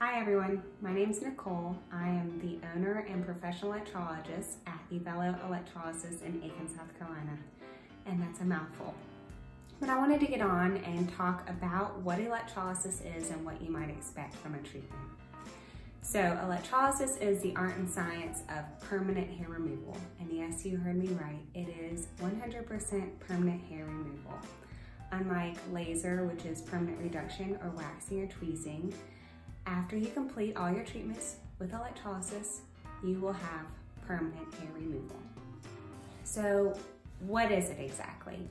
Hi everyone, my name is Nicole. I am the owner and professional electrologist at Evello Electrolysis in Aiken, South Carolina. And that's a mouthful. But I wanted to get on and talk about what electrolysis is and what you might expect from a treatment. So electrolysis is the art and science of permanent hair removal. And yes, you heard me right, it is 100% permanent hair removal. Unlike laser, which is permanent reduction or waxing or tweezing, after you complete all your treatments with electrolysis, you will have permanent hair removal. So what is it exactly?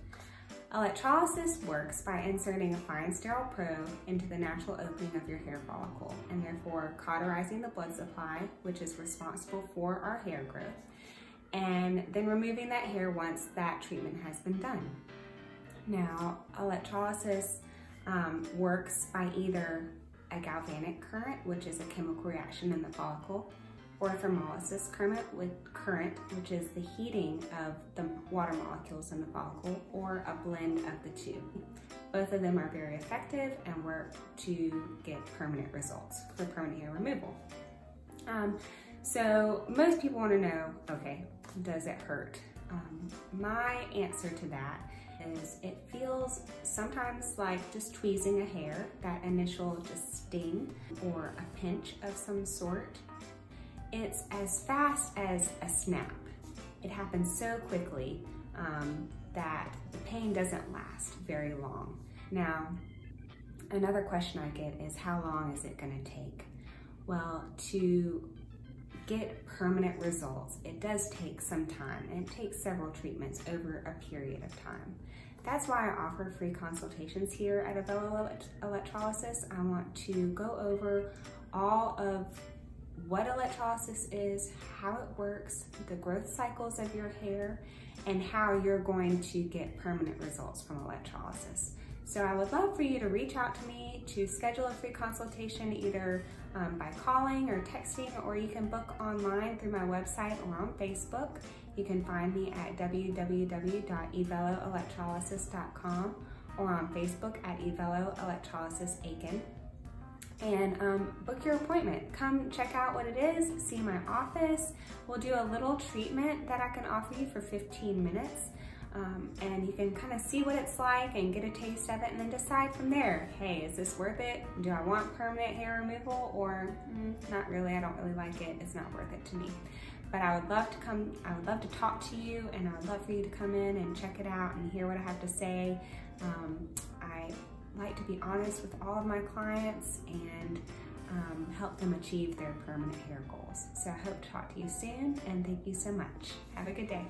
Electrolysis works by inserting a fine sterile probe into the natural opening of your hair follicle and therefore cauterizing the blood supply, which is responsible for our hair growth, and then removing that hair once that treatment has been done. Now, electrolysis um, works by either a galvanic current, which is a chemical reaction in the follicle, or thermolysis current, with current, which is the heating of the water molecules in the follicle, or a blend of the two. Both of them are very effective and work to get permanent results for permanent hair removal. Um, so most people want to know, okay, does it hurt? Um, my answer to that it feels sometimes like just tweezing a hair, that initial just sting or a pinch of some sort. It's as fast as a snap. It happens so quickly um, that the pain doesn't last very long. Now, another question I get is how long is it gonna take? Well, to get permanent results, it does take some time and it takes several treatments over a period of time. That's why I offer free consultations here at Evello Electrolysis. I want to go over all of what electrolysis is, how it works, the growth cycles of your hair, and how you're going to get permanent results from electrolysis. So I would love for you to reach out to me to schedule a free consultation either um, by calling or texting, or you can book online through my website or on Facebook. You can find me at www.evelloelectrolysis.com or on Facebook at Evello Electrolysis Aiken. And um, book your appointment. Come check out what it is, see my office. We'll do a little treatment that I can offer you for 15 minutes. Um, and you can kind of see what it's like and get a taste of it and then decide from there, hey, is this worth it? Do I want permanent hair removal or mm, not really, I don't really like it, it's not worth it to me. But I would love to come, I would love to talk to you and I would love for you to come in and check it out and hear what I have to say. Um, I like to be honest with all of my clients and um, help them achieve their permanent hair goals. So I hope to talk to you soon and thank you so much. Have a good day.